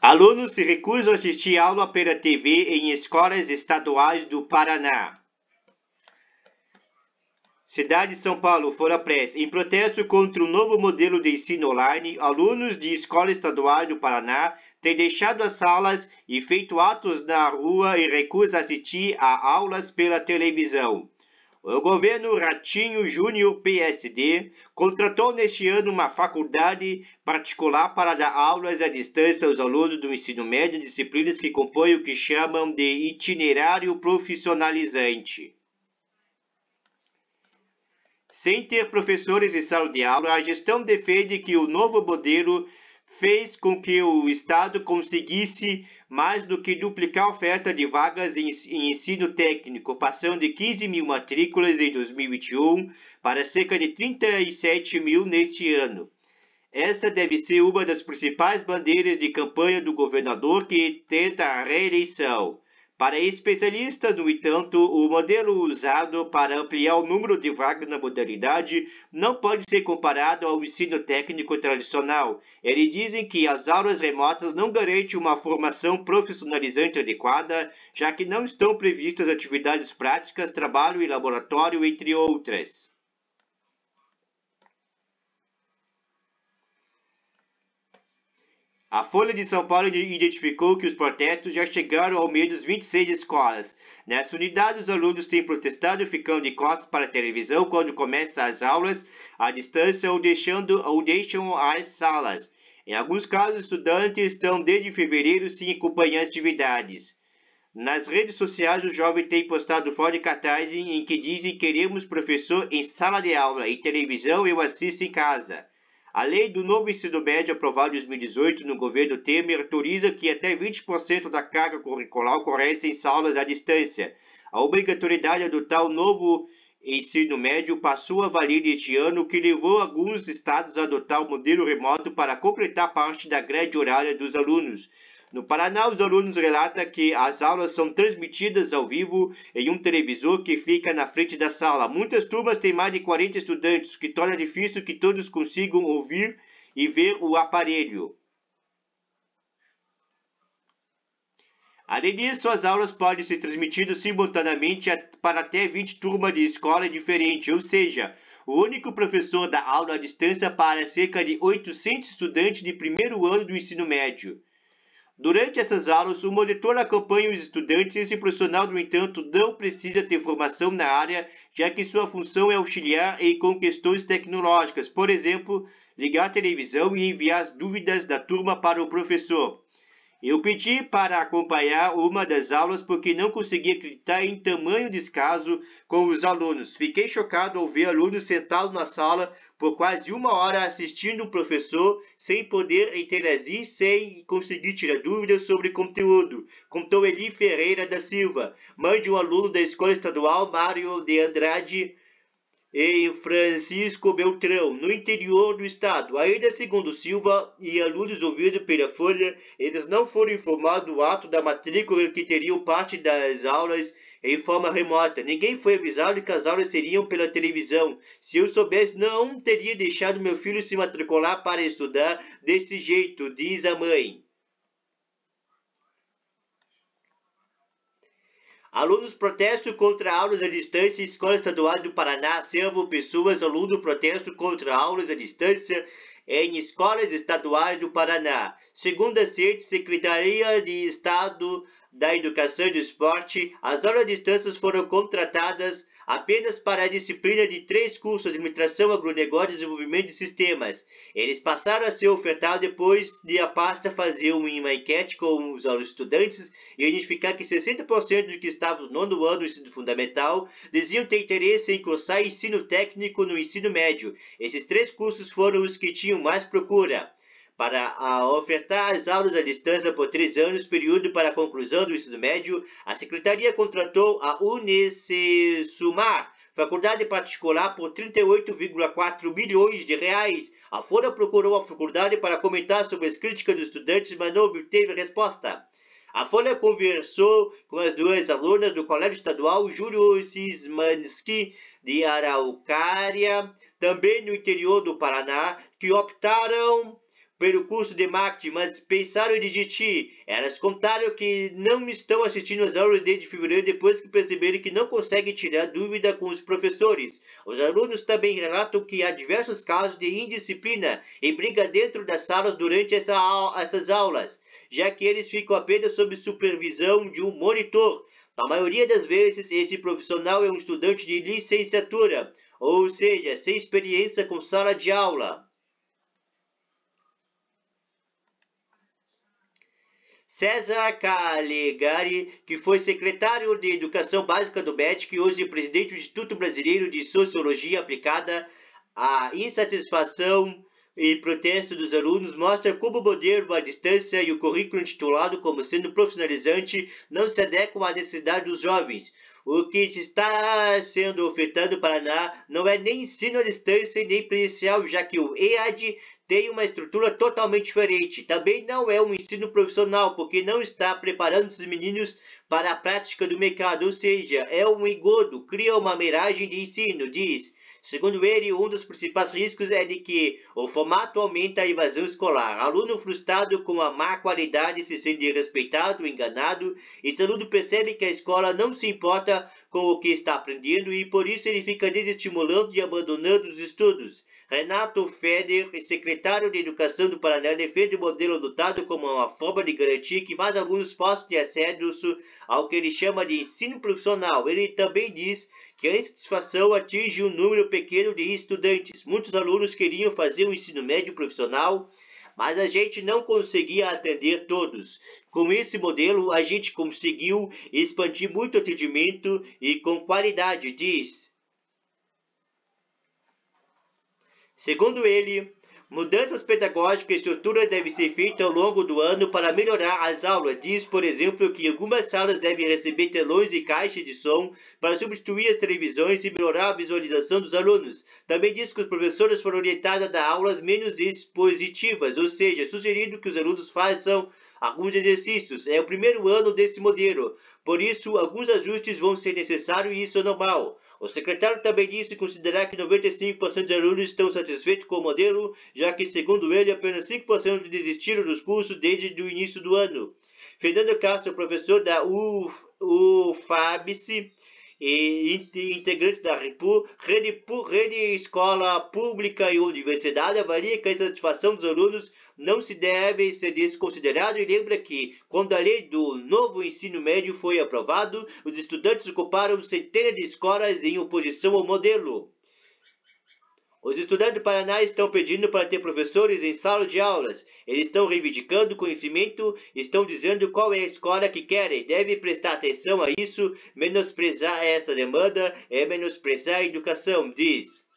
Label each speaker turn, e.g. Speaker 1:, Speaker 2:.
Speaker 1: Alunos se recusam a assistir aula pela TV em escolas estaduais do Paraná. Cidade de São Paulo, Fora Press. Em protesto contra o novo modelo de ensino online, alunos de escola estadual do Paraná têm deixado as salas e feito atos na rua e recusam assistir a aulas pela televisão. O governo Ratinho Júnior PSD contratou neste ano uma faculdade particular para dar aulas à distância aos alunos do ensino médio, disciplinas que compõem o que chamam de itinerário profissionalizante. Sem ter professores em sala de aula, a gestão defende que o novo modelo fez com que o Estado conseguisse mais do que duplicar a oferta de vagas em, ensino técnico, passando de 15 mil matrículas em 2021 para cerca de 37 mil neste ano. Essa deve ser uma das principais bandeiras de campanha do governador que tenta a reeleição. Para especialistas, no entanto, o modelo usado para ampliar o número de vagas na modalidade não pode ser comparado ao ensino técnico tradicional. Eles dizem que as aulas remotas não garantem uma formação profissionalizante adequada, já que não estão previstas atividades práticas, trabalho e laboratório, entre outras. A Folha de São Paulo identificou que os protestos já chegaram ao menos 26 escolas. Nessa unidade, os alunos têm protestado ficando de costas para a televisão quando começam as aulas à distância ou, deixando, ou deixam as salas. Em alguns casos, estudantes estão desde fevereiro sem acompanhar atividades. Nas redes sociais, os jovens têm postado foto de cartazes em que dizem queremos professor em sala de aula e televisão eu assisto em casa. A lei do novo ensino médio aprovada em 2018 no governo Temer autoriza que até 20% da carga curricular ocorresse em aulas à distância. A obrigatoriedade de adotar o novo ensino médio passou a valer este ano, que levou alguns estados a adotar o modelo remoto para completar parte da grade horária dos alunos. No Paraná, os alunos relatam que as aulas são transmitidas ao vivo em um televisor que fica na frente da sala. Muitas turmas têm mais de 40 estudantes, o que torna difícil que todos consigam ouvir e ver o aparelho. Além disso, as aulas podem ser transmitidas simultaneamente para até 20 turmas de escola diferentes, ou seja, o único professor dá aula à distância para cerca de 800 estudantes de primeiro ano do ensino médio. Durante essas aulas, o monitor acompanha os estudantes e esse profissional, no entanto, não precisa ter formação na área, já que sua função é auxiliar em com questões tecnológicas, por exemplo, ligar a televisão e enviar as dúvidas da turma para o professor. Eu pedi para acompanhar uma das aulas porque não consegui acreditar em tamanho descaso com os alunos. Fiquei chocado ao ver alunos sentados na sala por quase uma hora assistindo o professor sem poder interagir, sem conseguir tirar dúvidas sobre conteúdo, contou Eli Ferreira da Silva, mãe de um aluno da Escola Estadual Mário de Andrade em Francisco Beltrão, no interior do estado. Ainda segundo Silva e alunos ouvidos pela Folha, eles não foram informados do ato da matrícula que teriam parte das aulas em forma remota. Ninguém foi avisado que as aulas seriam pela televisão. Se eu soubesse, não teria deixado meu filho se matricular para estudar desse jeito, diz a mãe. Alunos protestam contra aulas à distância. Escola Estadual do Paraná servo pessoas. Aluno protesto contra aulas à distância em escolas estaduais do Paraná. Segundo a CERT, Secretaria de Estado da Educação e do Esporte, as aulas à distância foram contratadas apenas para a disciplina de três cursos Administração, Agronegócio e Desenvolvimento de Sistemas. Eles passaram a ser ofertados depois de a pasta fazer uma enquete com os estudantes e identificar que 60% dos que estavam no nono ano do ensino fundamental diziam ter interesse em cursar ensino técnico no ensino médio. Esses três cursos foram os que tinham mais procura para ofertar as aulas à distância por três anos, período para a conclusão do ensino médio, a Secretaria contratou a Unicesumar, faculdade particular, por 38,4 milhões de reais. A Folha procurou a faculdade para comentar sobre as críticas dos estudantes, mas não obteve resposta. A Folha conversou com as duas alunas do Colégio Estadual Júlio Sismanski de Araucária, também no interior do Paraná, que optaram pelo curso de marketing, mas pensaram em desistir. Elas contaram que não estão assistindo às aulas desde fevereiro depois que perceberam que não conseguem tirar dúvida com os professores. Os alunos também relatam que há diversos casos de indisciplina e briga dentro das salas durante essa, essas aulas, já que eles ficam apenas sob supervisão de um monitor. Na maioria das vezes, esse profissional é um estudante de licenciatura, ou seja, sem experiência com sala de aula. César Calegari, que foi secretário de Educação Básica do MEC e hoje é presidente do Instituto Brasileiro de Sociologia Aplicada, a insatisfação e protesto dos alunos mostra como o modelo à distância e o currículo intitulado como sendo profissionalizante não se adequam à necessidade dos jovens. O que está sendo ofertado no Paraná não é nem ensino à distância nem presencial, já que o EAD tem uma estrutura totalmente diferente. Também não é um ensino profissional, porque não está preparando esses meninos para a prática do mercado, ou seja, é um engodo, cria uma miragem de ensino, diz. Segundo ele, um dos principais riscos é de que o formato aumenta a evasão escolar. Aluno frustrado com a má qualidade se sente respeitado, enganado, e esse aluno percebe que a escola não se importa com o que está aprendendo e por isso ele fica desestimulando e abandonando os estudos. Renato Feder, secretário de Educação do Paraná, defende o modelo adotado como uma forma de garantir que mais alunos possam ter acesso ao que ele chama de ensino profissional. Ele também diz que a insatisfação atinge um número pequeno de estudantes. Muitos alunos queriam fazer o um ensino médio profissional, mas a gente não conseguia atender todos. Com esse modelo, a gente conseguiu expandir muito atendimento e com qualidade, diz. Segundo ele, mudanças pedagógicas e estrutura devem ser feitas ao longo do ano para melhorar as aulas. Diz, por exemplo, que algumas salas devem receber telões e caixas de som para substituir as televisões e melhorar a visualização dos alunos. Também diz que os professores foram orientados a dar aulas menos expositivas, ou seja, sugerindo que os alunos façam alguns exercícios. É o primeiro ano desse modelo, por isso alguns ajustes vão ser necessários e isso é normal. O secretário também disse considerar que 95% dos alunos estão satisfeitos com o modelo, já que, segundo ele, apenas 5% desistiram dos cursos desde o início do ano. Fernando Castro, professor da UFABC e integrante da REPU, rede, rede Escola Pública e Universidade, avalia que a insatisfação dos alunos não se deve ser desconsiderado e lembra que, quando a lei do novo ensino médio foi aprovado, os estudantes ocuparam centenas de escolas em oposição ao modelo. Os estudantes do Paraná estão pedindo para ter professores em sala de aulas. Eles estão reivindicando conhecimento, estão dizendo qual é a escola que querem. Deve prestar atenção a isso. Menosprezar essa demanda é menosprezar a educação, diz.